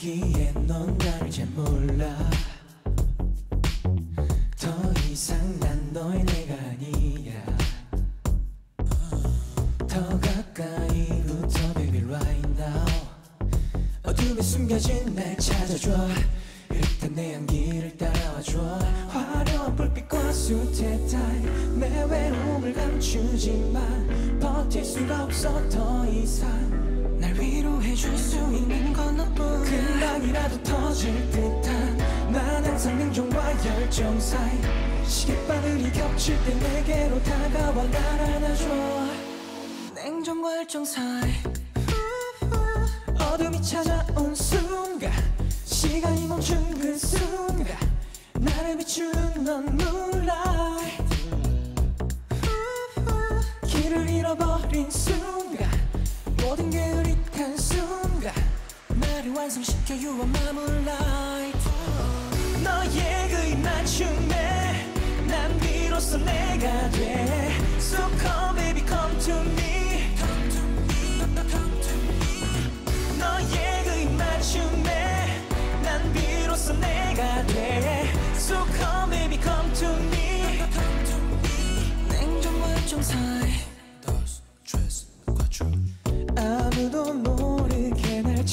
찾기에 넌 나를 잘 몰라. 더 이상 어둠에 숨겨진 날 찾아줘. 흐릿한 내 향기를 따라와줘. 화려한 불빛과 숱의 달내 외로움을 감추지만 버틸 수가 없어 더 이상. 날 위로해줄 수 있는 건 너뿐 금방이라도 터질 듯한 난 항상 냉정과 열정 사이. 시계바늘이 겹칠 때 내게로 다가와 날 안아줘. 냉정과 열정 사이 어둠이 찾아온 순간 시간이 멈춘 그 순간 나를 비추는 넌 moonlight. 길을 잃어버린 순간 모든 게 흐릿한 순간 나를 완성시켜 You are my moonlight. 너의 그 입맞춤에 난 비로소 내가 돼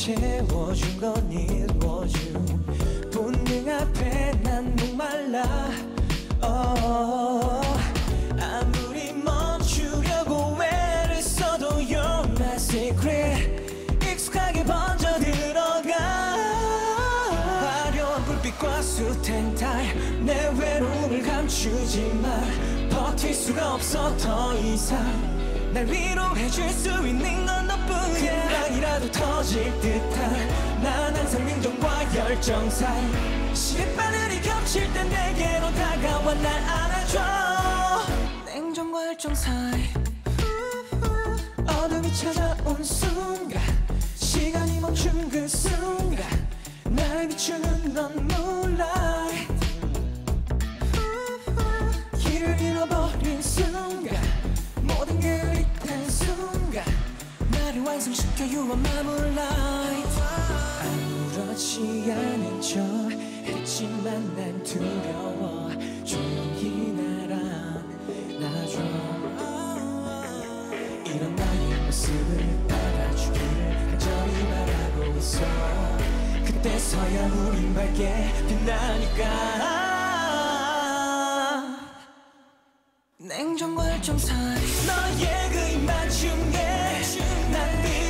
채워준 건 you 본능 앞에 난 목말라. oh, 아무리 멈추려고 애를 써도 You're my secret. 익숙하게 번져 들어가. 화려한 불빛과 숱한 달내 외로움을 감추지만 버틸 수가 없어 더 이상. 날 위로해줄 수 있는 건 금방이라도 터질 듯한 난 항상 냉정과 열정 사이 시간바늘이 겹칠 때 내게로 다가와 날 안아줘. 냉정과 열정 사이 어둠이 찾아온 순간 시간이 멈춘 그 순간 날 비추는 완성시켜 You are my moonlight 아무렇지 않은 척 했지만 난 두려워. 조용히 날 안아줘. 이런 나의 모습을 받아주기를 간절히 바라고 있어. 그때서야 우린 밝게 빛나니까. 냉정과 사이 너의 그 입맞춤에 난